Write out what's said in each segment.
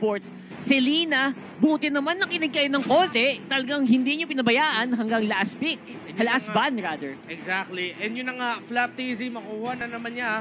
Esports. Selena, buti naman nakinig kayo ng konti. Talagang hindi nyo pinabayaan hanggang last pick. Last ban, rather. Exactly. And yun na nga, Flap TZ, makuha na naman niya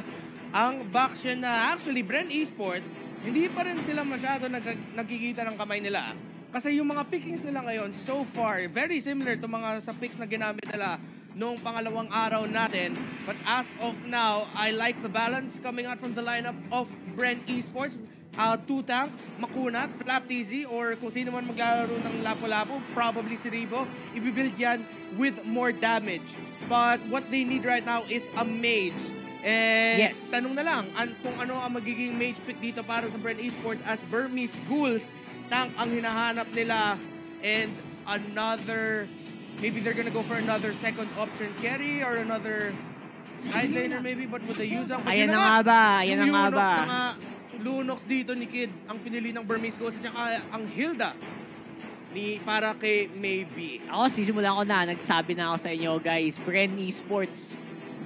ang box yun na actually, Bren Esports, hindi pa rin sila masyado nag nagkikita ng kamay nila. Kasi yung mga pickings nila ngayon, so far, very similar to mga sa picks na ginamit nila noong pangalawang araw natin. But as of now, I like the balance coming out from the lineup of Bren Esports. Uh, Tutang, Makunat, Flap TZ, or kung sino man maglalaro ng Lapu-Lapu, probably si Ribo, ibibuild yan with more damage. But what they need right now is a mage. And Yes. tanong na lang an, kung ano ang magiging mage pick dito para sa Bren Esports as Burmese Ghouls tank ang hinahanap nila and another maybe they're gonna go for another second option carry or another side laner maybe but with the Yuzang but Ayan na nga ba, ayan na nga ba. na nga, Lunox dito ni Kid ang pinili ng Burmese Ghouls at saka ang Hilda ni para kay Maybe Ako, sisimulan ko na. Nagsabi na ako sa inyo, guys. Bren Esports,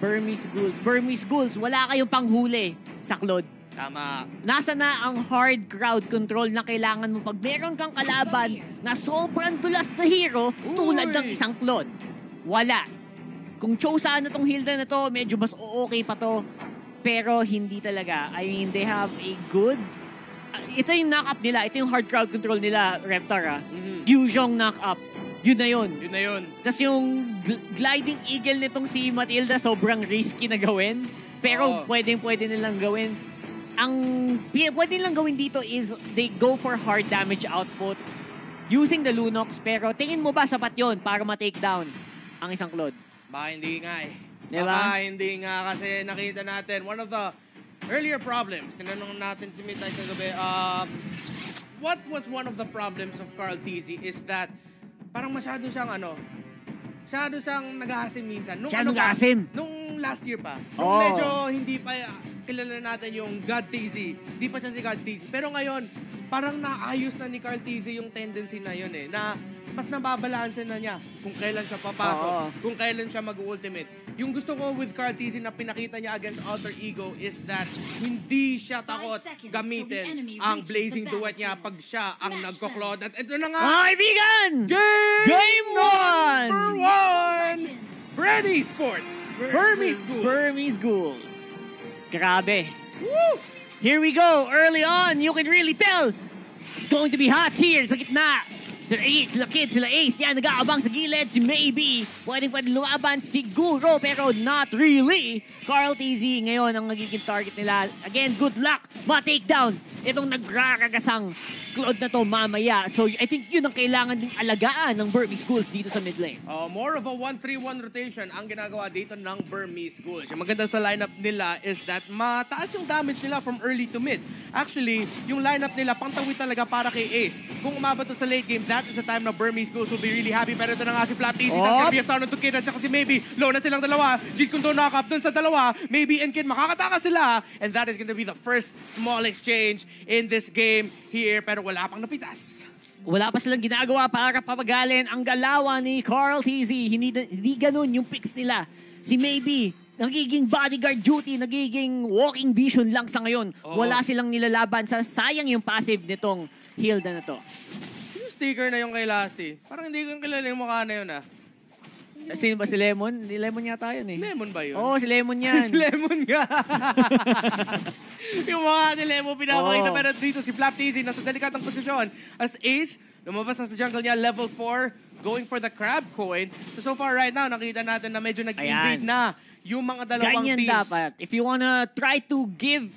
Burmese Ghouls. Burmese Ghouls, wala kayong panghuli sa Claude. tama Nasa na ang hard crowd control na kailangan mo pag meron kang kalaban na sobrang dulas na hero tulad ng Uy! isang Claude. Wala. Kung chosa na tong Hilda na to, medyo mas okay pa to. Pero hindi talaga. I mean, they have a good... Ah, ito yung knock-up nila. Ito yung hard crowd control nila, Reptar, ah. Mhm. Yuzyong knock-up. Yun na yun. yun na yun Tapos yung gl- gliding eagle nitong si Matilda, sobrang risky na gawin. Pero Oo. pwedeng pwede nilang gawin. Ang pwede nilang gawin dito is they go for hard damage output using the Lunox. Pero tingin mo ba sapat yon para ma-take down ang isang Claude? Baka hindi nga eh. Diba? Baka hindi nga kasi nakita natin one of the earlier problems. Tinanong natin si Mitay sa gabi. Um, what was one of the problems of Carl TZ is that parang masyado siyang ano, masyado siyang nag-aasim minsan. Nung Siya ano pa, nag-aasim? Nung last year pa. Nung Oo. medyo hindi pa kilala natin yung God TZ. Hindi pa siya si God TZ. Pero ngayon, parang naayos na ni Carl TZ yung tendency na yun eh. Na mas nababalanse na niya kung kailan siya papasok, Oo. kung kailan siya mag-ultimate. Yung gusto ko with Carl TZ na pinakita niya against Alter Ego is that hindi siya takot gamitin ang blazing duet niya pag siya ang Smash nagko-clawed. At ito na nga, Mga kaibigan! game, Game one! number one! Freddy Sports, Burmese Schools. Burmese Ghouls. Grabe. Woo! Here we go. Early on, you can really tell it's going to be hot here sa gitna. Sila Ace, sila Kid, sila Ace. Yan, nag-aabang sa gilid. Si Maybe. Pwedeng pwede lumaban siguro, pero not really. Carl TZ ngayon ang nagiging target nila. Again, good luck. Ma-takedown. Itong nagraragasang Claude na to mamaya. So, I think yun ang kailangan ding alagaan ng Burmese Schools dito sa mid lane. Uh, more of a 1-3-1 rotation ang ginagawa dito ng Burmese Schools. Yung maganda sa lineup nila is that mataas yung damage nila from early to mid. Actually, yung lineup nila pangtawid talaga para kay Ace. Kung umabot to sa late game, that is the time na Burmese Schools will be really happy. Pero ito na nga si Flap Easy, Op! that's gonna be a stun on to Kid at saka si Maybe. Low na silang dalawa. Jeet Kundo knock up dun sa dalawa. Maybe and Kid makakataka sila. And that is gonna be the first small exchange in this game here. Pero wala pang napitas. Wala pa silang ginagawa para papagalin ang galawan ni Carl TZ. Hindi, hindi ganun yung picks nila. Si Maybe, nagiging bodyguard duty, nagiging walking vision lang sa ngayon. Oo. Wala silang nilalaban sa sayang yung passive nitong Hilda na to. Yung sticker na yung kay Lasty, parang hindi ko kilala yung mukha na yun ah. Sino ba si Lemon? Ni Lemon yata yun eh. Lemon ba yun? Oo, si Lemon yan. si Lemon nga. yung mga ni Lemon pinapakita. Oo. Pero dito si Flap TZ nasa delikatang posisyon. As Ace, lumabas na sa jungle niya, level 4, going for the crab coin. So, so far right now, nakita natin na medyo nag-invade Ayan. na yung mga dalawang Ganyan teams. dapat. If you wanna try to give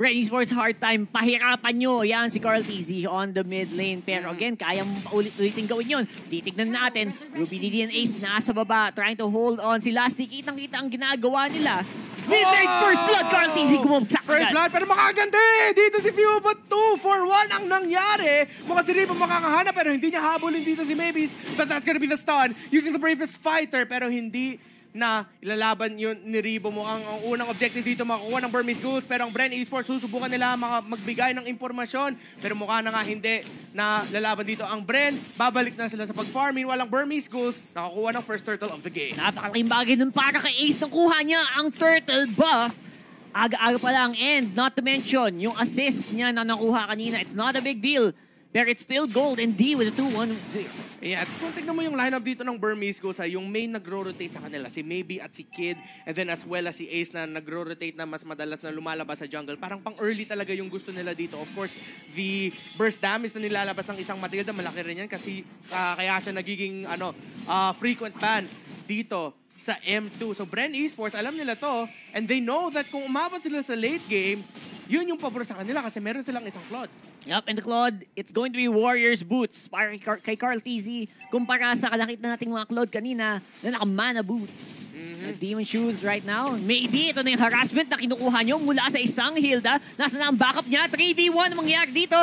Red Esports hard time, pahirapan nyo. Yan si Carl TZ on the mid lane. Pero again, kaya mo ulit-ulitin gawin yun. Titignan natin, Ruby DD and Ace nasa baba, trying to hold on. Si Lasty, kitang-kita ang ginagawa nila. Mid lane, first blood, Carl TZ gumamsak First agad. blood, pero makaganda Dito si Few, but 2 for 1 ang nangyari. Mukha si Rivo makakahanap, pero hindi niya habulin dito si Mavis. But that's gonna be the stun using the bravest fighter, pero hindi na ilalaban yun ni Ribo. Mukhang ang unang objective dito makakuha ng Burmese Ghouls, pero ang Bren Esports susubukan nila mga magbigay ng impormasyon, pero mukha na nga hindi na lalaban dito ang Bren. Babalik na sila sa pag-farming, walang Burmese Ghouls, nakakuha ng first turtle of the game. Napakalaking bagay nun para kay Ace nang kuha niya ang turtle buff. aga-aga pa lang. And not to mention, yung assist niya na nakuha kanina, it's not a big deal. Pero it's still gold and D with a 2-1-0. Yeah, kung tignan mo yung lineup dito ng Burmese Ghosts, ha, yung main nagro-rotate sa kanila, si Maybe at si Kid, and then as well as si Ace na nagro-rotate na mas madalas na lumalabas sa jungle. Parang pang early talaga yung gusto nila dito. Of course, the burst damage na nilalabas ng isang Matilda, malaki rin yan kasi ah, kaya siya nagiging ano, ah, frequent ban dito sa M2. So Bren Esports, alam nila to, and they know that kung umabot sila sa late game, yun yung pabor sa kanila kasi meron silang isang Claude. Yup, and Claude, it's going to be Warriors boots para kay Carl TZ kumpara sa kalakit na nating mga Claude kanina na naka-mana boots. Na Demon shoes right now. Maybe ito na yung harassment na kinukuha nyo mula sa isang Hilda. Nasa na ang backup niya. 3v1 ang mangyayari dito.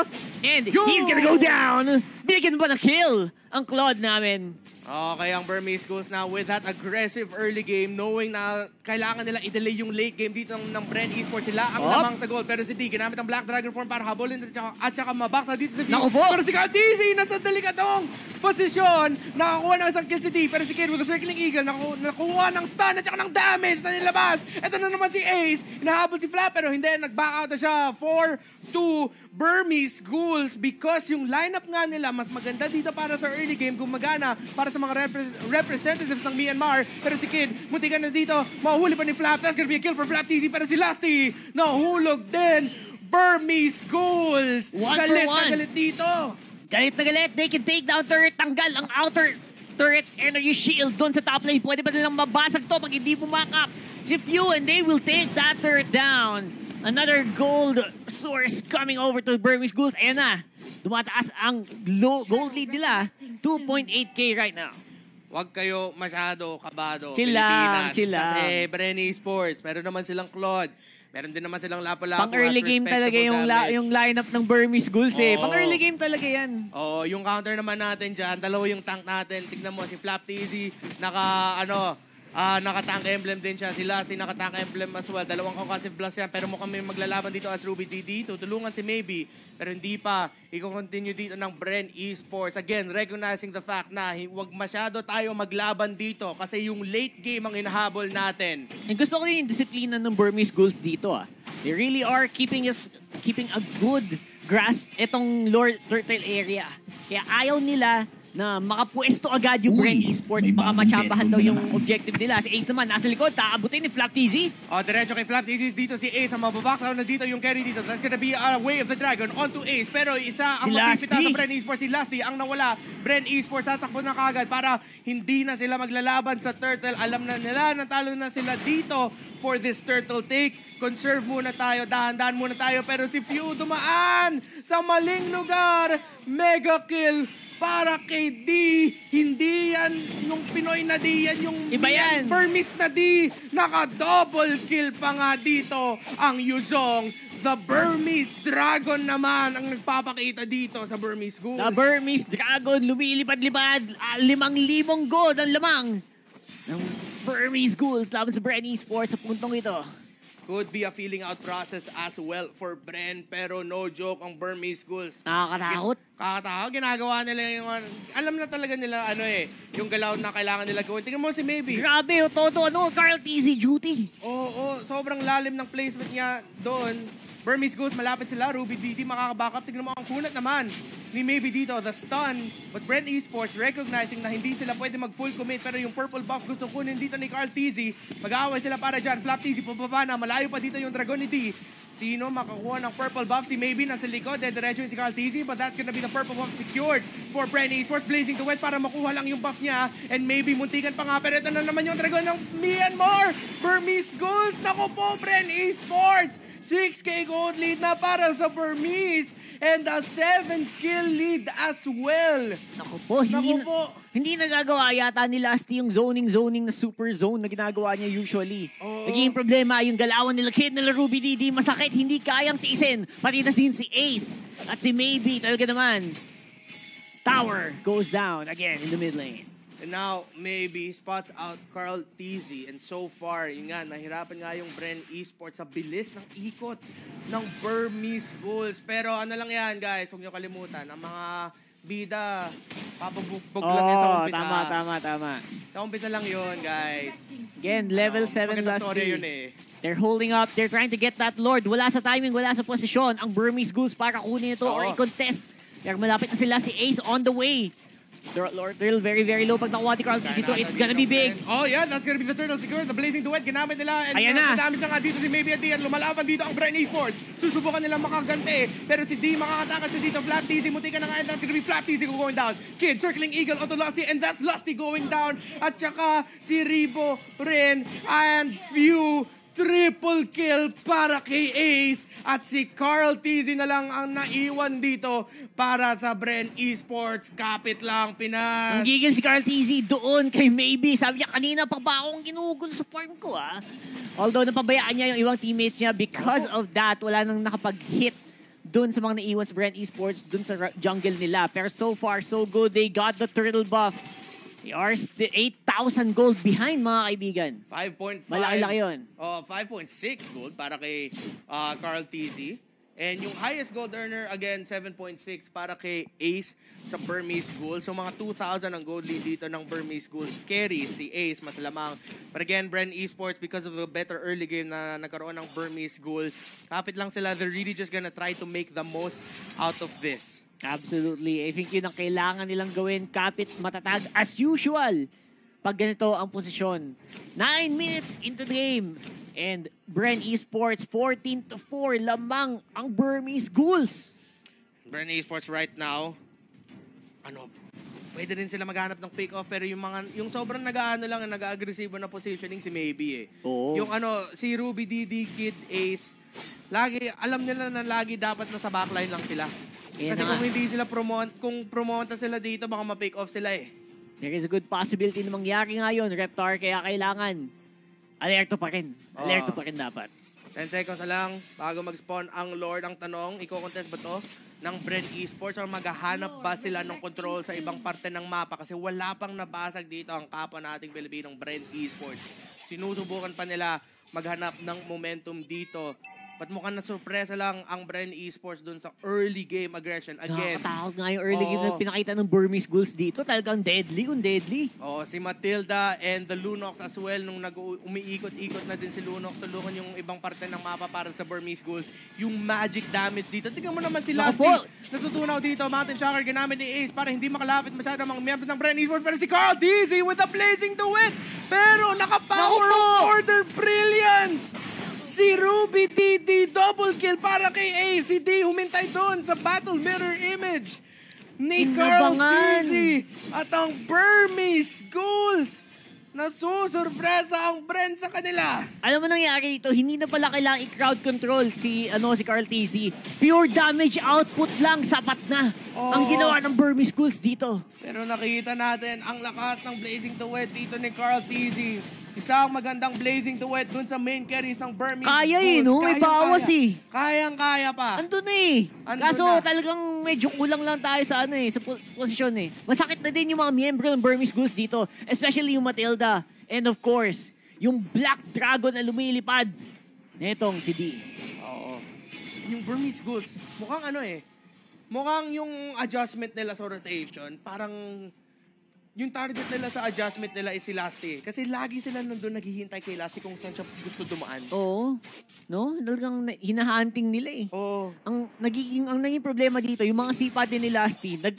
And he's gonna go down. Bigyan ba na kill ang Claude namin? Okay, ang Burmese goes now with that aggressive early game, knowing na kailangan nila i-delay yung late game dito ng, ng Brand Esports. Sila ang Op. lamang sa goal. Pero si D, ginamit ang Black Dragon form para habulin at saka, at saka mabaksa dito sa view. Naku po. Pero si Cartesi nasa delikatong posisyon. Nakakuha ng isang kill si D. Pero si Kid with the circling eagle, naku, nakuha ng stun at saka ng damage na nilabas. Ito na naman si Ace. Hinahabol si Flap pero hindi. Nag-back out na siya. 4-2 Burmese Ghouls because yung lineup nga nila mas maganda dito para sa early game gumagana para sa mga repre- representatives ng Myanmar pero si Kid muntikan na dito mahuhuli pa ni Flap that's gonna be a kill for Flap TZ pero si Lasty nahulog din Burmese Ghouls One for galit one. na galit dito Galit na galit. They can take down turret. Tanggal ang outer turret energy shield doon sa top lane. Pwede ba nilang mabasag to pag hindi bumakap si Few and they will take that turret down. Another gold source coming over to Burmese Ghouls. Ayan na. Dumataas ang low, gold lead nila. 2.8k right now. Huwag kayo masyado kabado, Chill lang, Pilipinas. chill lang. Kasi Brenny Sports, meron naman silang Claude. Meron din naman silang Lapu-Lapu. Pang early game talaga yung, la, yung lineup ng Burmese Ghouls eh. Oo. Pang early game talaga yan. Oh, yung counter naman natin diyan, dalawa yung tank natin. Tignan mo si Flap TZ, naka ano, ah naka-tank emblem din siya. Si Lassie naka-tank emblem as well. Dalawang concussive blast yan. Pero mukhang may maglalaban dito as Ruby DD. Tutulungan si Maybe. Pero hindi pa. Iko-continue dito ng Bren Esports. Again, recognizing the fact na hi- wag masyado tayo maglaban dito kasi yung late game ang inahabol natin. And gusto ko yung disiplina ng Burmese Ghouls dito ah. They really are keeping us keeping a good grasp itong Lord Turtle area. Kaya ayaw nila na makapwesto agad yung Uy, Brand Esports. Baka meron daw yung objective nila. Si Ace naman, nasa likod, taabutin ni Flap TZ. Oh, diretso kay Flap. Is dito si Ace ang mababox out na dito yung carry dito. That's gonna be a way of the dragon onto Ace. Pero isa ang Si mapipita Lasty. sa Bren Esports. Si Lasty ang nawala. Bren Esports tatakbo na kagad para hindi na sila maglalaban sa Turtle. Alam na nila, natalo na sila dito for this Turtle take. Conserve muna tayo, dahan-dahan muna tayo. Pero si Few dumaan sa maling lugar. Mega kill para kay D. Hindi yan yung Pinoy na D. Yan yung Iba yan. Burmese na di, naka-double kill pa nga dito ang Yuzong. The Burmese Dragon naman ang nagpapakita dito sa Burmese Ghouls. The Burmese Dragon lumilipad-lipad. Ah, limang libong gold ang lamang ng Burmese Ghouls laban sa Brand Esports sa puntong ito. Could be a feeling out process as well for Bren, pero no joke ang Burmese Ghouls. Nakakatakot. Kakatawa, ginagawa nila yung... Alam na talaga nila ano eh, yung galaw na kailangan nila gawin. Tingnan mo si Maybe. Grabe, oh, Toto, ano, Carl TZ duty. Oo, oo, sobrang lalim ng placement niya doon. Burmese Ghost, malapit sila. Ruby DD, makakabackup. Tignan mo ang kunat naman ni Maybe dito, the stun. But Brent Esports, recognizing na hindi sila pwede mag-full commit, pero yung purple buff gustong kunin dito ni Carl TZ. Mag-aaway sila para dyan. Flap TZ, pababa na. Malayo pa dito yung Dragon ni D. Sino makakuha ng purple buff? Si Maybe nasa likod. Eh, diretso yung si Carl TZ. But that's gonna be the purple buff secured for Brent Esports. Blazing wet para makuha lang yung buff niya. And maybe muntikan pa nga. Pero ito na naman yung Dragon ng Myanmar. Burmese Ghouls. Naku po, Brent Esports. 6K gold lead na para sa Burmese. And a 7 kill lead as well. Naku po, hindi, Naku po. Hindi nagagawa yata ni Lasty yung zoning-zoning na super zone na ginagawa niya usually. Oo. Naging problema yung galawan nila Kid nila Ruby DD, masakit, hindi kayang tiisin. Patitas din si Ace at si Maybe talaga naman. Tower goes down again in the mid lane. And now, maybe, spots out Carl TZ. And so far, yun nga, nahirapan nga yung Bren Esports sa bilis ng ikot ng Burmese goals. Pero ano lang yan, guys, huwag niyo kalimutan. Ang mga bida, papabugbog lang yan sa Oh, umpisa. tama, tama, tama. Sa umpisa lang yun, guys. Again, level Ano, 7 magandang Lasty. story yun eh. They're holding up. They're trying to get that Lord. Wala sa timing, wala sa posisyon. Ang Burmese Ghouls para kunin ito or Oo. i-contest. Pero malapit na sila. Si Ace on the way. Lord Drill, very, very low. Pag nakuha ni Carl Tizzy ito, it's gonna be big. Oh yeah, that's gonna be the turtle secure. The blazing duet, ginamit nila. And Ayan uh, na. Damage na nga dito si Maybe at the end. Lumalaban dito ang Bren Esports. Susubukan nilang makagante. Pero si D makakatakas siya dito. Flap Tizzy, munti ka na nga. And that's gonna be Flap Tizzy going down. Kid circling Eagle onto Lusty. And that's Lusty going down. At saka si Ribo rin. And few triple kill para kay Ace at si Carl Tizzy na lang ang naiwan dito para sa Bren Esports. Kapit lang, Pinas. Ang gigil si Carl Tizzy doon kay Maybe. Sabi niya, kanina pa ba akong ginugol sa farm ko, ah? Although napabayaan niya yung ibang teammates niya because of that, wala nang nakapag-hit doon sa mga naiwan sa Brand Esports, doon sa jungle nila. Pero so far, so good. They got the turtle buff. Are st- 8,000 gold behind, mga kaibigan. 5.5. Malaki-laki yun. Oh, 5.6 gold para kay uh, Carl Tizzy. And yung highest gold earner, again, 7.6 para kay Ace sa Burmese Ghouls. So mga 2,000 ang gold lead dito ng Burmese Ghouls. Carry si Ace, mas lamang. But again, Bren Esports, because of the better early game na nagkaroon ng Burmese Ghouls, kapit lang sila. They're really just gonna try to make the most out of this. Absolutely. I think yun ang kailangan nilang gawin. Kapit, matatag, as usual. Pag ganito ang posisyon. Nine minutes into the game. And Bren Esports, 14 to 4. Lamang ang Burmese Ghouls. Bren Esports right now, ano, pwede rin sila maghanap ng pick-off pero yung mga yung sobrang nag-aano lang nag-agresibo na positioning si Maybe eh. Oo. Yung ano si Ruby DD Kid Ace lagi alam nila na lagi dapat nasa backline lang sila. Yan Kasi na kung nga. hindi sila promote kung promote sila dito baka ma-pick off sila eh. There is a good possibility na mangyari ngayon, Reptar, kaya kailangan alerto pa rin. Alerto pa rin dapat. 10 seconds na lang bago mag-spawn ang Lord. Ang tanong, iko-contest ba to ng Bren Esports or maghahanap ba sila ng control sa ibang parte ng mapa? Kasi wala pang nabasag dito ang kapwa nating Pilipinong Bren Esports. Sinusubukan pa nila maghanap ng momentum dito. But mukhang na-surpresa lang ang Bren Esports dun sa early game aggression. Again, Nakakatakot nga yung early game na Oo. pinakita ng Burmese Ghouls dito. Talagang deadly kung deadly. Oh, si Matilda and the Lunox as well nung nag-umiikot-ikot na din si Lunox tulungan yung ibang parte ng mapa para sa Burmese Ghouls. Yung magic damage dito. Tingnan mo naman si Lasty. Natutunaw dito. Mountain Shocker ginamit ni Ace para hindi makalapit masyado ang mga miyembro ng Bren Esports. Pero si Carl Dizzy with a blazing duet. Pero naka-power of order brilliance. Si Ruby DD double kill para kay Ace. Si D humintay doon sa battle mirror image ni Carl. Dizzy at ang Burmese Ghouls. Nasusurpresa ang Bren sa kanila. Alam mo nangyari dito, hindi na pala kailangan i-crowd control si ano si Carl Tizzy. Pure damage output lang, sapat na. Oo. Ang ginawa ng Burmese Ghouls dito. Pero nakita natin ang lakas ng Blazing Duet dito ni Carl Tizzy. Isang magandang Blazing Duet dun sa main carries ng Burmese Kaya eh, Ghouls. no? May bawas eh. Kayang-kaya pa. Andun na eh. Andun Kaso na. talagang medyo kulang lang tayo sa ano eh, sa po- posisyon eh. Masakit na din yung mga miyembro ng Burmese Ghouls dito. Especially yung Matilda. And of course, yung Black Dragon na lumilipad. Netong si D. Oo. Yung Burmese Ghouls, mukhang ano eh, mukhang yung adjustment nila sa rotation, parang yung target nila sa adjustment nila is si Lasty. Kasi lagi sila nandun naghihintay kay Lasty kung saan siya gusto dumaan. Oo. No? Talagang na- hinahunting nila eh. Oo. Ang nagiging ang naging problema dito, yung mga sipa din ni Lasty, nag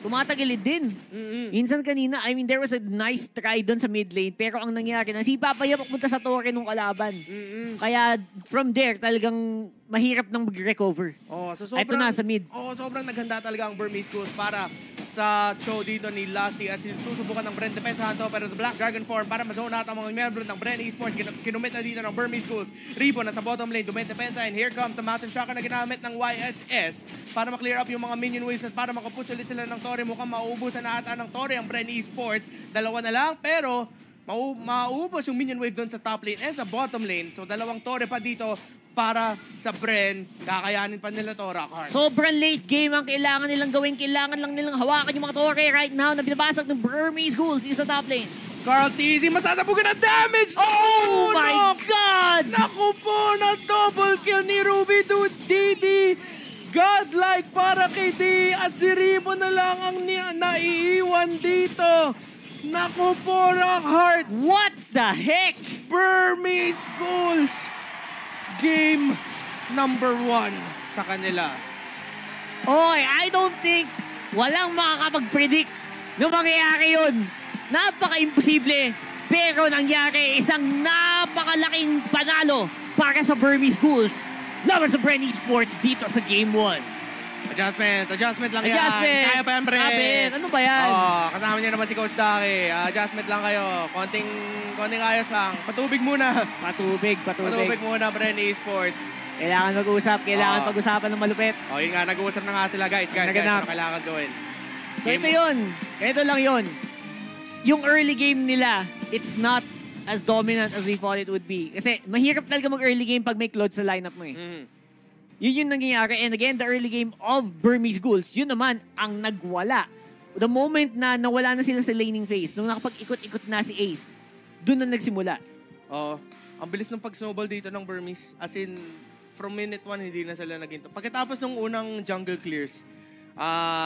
tumatagilid din. Mm-mm. Minsan kanina, I mean, there was a nice try doon sa mid lane, pero ang nangyari, na sipa pa yung papunta sa torre nung kalaban. Mm-mm. Kaya from there, talagang mahirap nang mag-recover. Oh, so Ay, ito sobrang na, sa mid. Oh, sobrang naghanda talaga ang Burmese Ghouls para sa show dito ni Lasty. As susubukan ng Bren Defense Hanto pero the Black Dragon form para mazone out ang mga miyembro ng Bren Esports. Kin- kinumit na dito ng Burmese Ghouls Ribo nasa bottom lane dumit depensa and here comes the Mountain Shocker na ginamit ng YSS para ma-clear up yung mga minion waves at para makapush ulit sila ng Torre mukhang mauubusan na ata ng Torre ang Bren Esports. Dalawa na lang pero mau maubos yung minion wave doon sa top lane and sa bottom lane. So dalawang Torre pa dito para sa Bren kakayanin pa nila to Rockhard Sobrang late game ang kailangan nilang gawin. Kailangan lang nilang hawakan yung mga torre right now na binabasag ng Burmese Ghouls dito sa top lane. Carl Tizzy, masasabugan ng damage! Oh my Nox! God! Naku po, na double kill ni Ruby to Didi. Godlike para kay D at si Ribo na lang ang naiiwan dito. Naku po, Rockhart. What the heck? Burmese Schools. Game number one sa kanila. Oy, I don't think walang makakapag-predict na mangyayari yun. Napaka-imposible. Pero nangyari isang napakalaking panalo para sa Burmese Ghouls laban sa Bren Esports dito sa Game 1. Adjustment, adjustment lang Adjustment. yan. Kaya pa yan, Bren. Kapit. Ano ba yan? Oh, kasama niya naman si Coach Daki. Ah, adjustment lang kayo. Konting, konting ayos lang. Patubig muna. Patubig, patubig. Patubig muna, Bren Esports. Kailangan mag-usap, kailangan Oo. pag-usapan ng malupit. O, yun nga, nag-uusap na nga sila, guys. Guys, guys, ano kailangan gawin? So ito yun. Ito lang yun. Yung early game nila, it's not as dominant as we thought it would be. Kasi mahirap talaga mag-early game pag may Claude sa lineup mo eh. Mm. Yun yung nangyayari. And again, the early game of Burmese Ghouls, yun naman ang nagwala. The moment na nawala na sila sa laning phase, nung nakapag-ikot-ikot na si Ace, doon na nagsimula. Oo. Ang bilis ng pag-snowball dito ng Burmese. As in, from minute one, hindi na sila naging... Pagkatapos ng unang jungle clears, ah